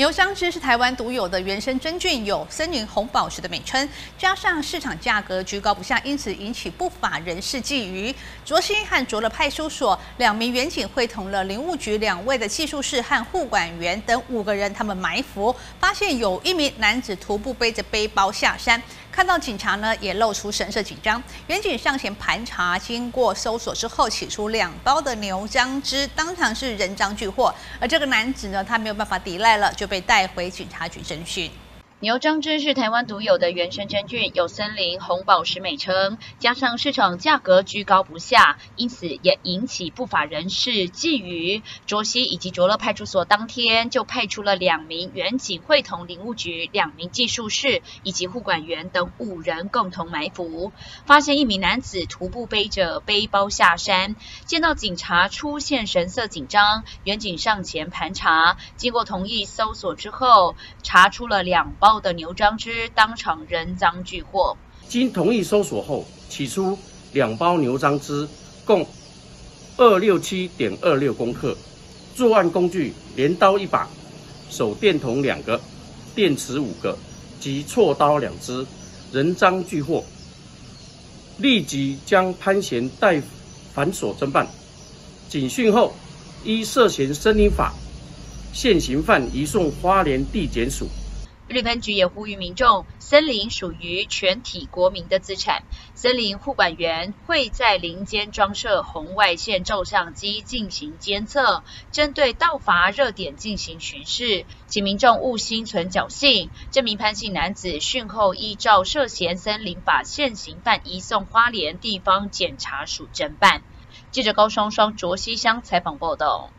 牛樟芝是台湾独有的原生真菌，有森林红宝石的美称，加上市场价格居高不下，因此引起不法人士觊觎。卓新和卓乐派出所两名员警会同了林务局两位的技术室和护管员等五个人，他们埋伏，发现有一名男子徒步背着背包下山。看到警察呢，也露出神色紧张。远警上前盘查，经过搜索之后，取出两包的牛樟汁，当场是人赃俱获。而这个男子呢，他没有办法抵赖了，就被带回警察局侦讯。牛樟芝是台湾独有的原生真菌，有森林红宝石美称，加上市场价格居高不下，因此也引起不法人士觊觎。卓西以及卓乐派出所当天就派出了两名远警，会同林务局两名技术士以及护管员等五人共同埋伏，发现一名男子徒步背着背包下山，见到警察出现神色紧张，远警上前盘查，经过同意搜索之后，查出了两包。的牛樟芝当场人赃俱获。经同意搜索后，取出两包牛樟芝，共二六七点二六公克。作案工具：镰刀一把，手电筒两个，电池五个及锉刀两支，人赃俱获。立即将潘贤带反所侦办。警讯后，依涉嫌森林法现行犯移送花莲地检署。绿分局也呼吁民众，森林属于全体国民的资产，森林护管员会在林间装设红外线照相机进行监测，针对盗伐热点进行巡视，请民众勿心存侥幸。这名潘姓男子讯后依照涉嫌森林法现行犯移送花莲地方检察署侦办。记者高双双卓西乡采访报道。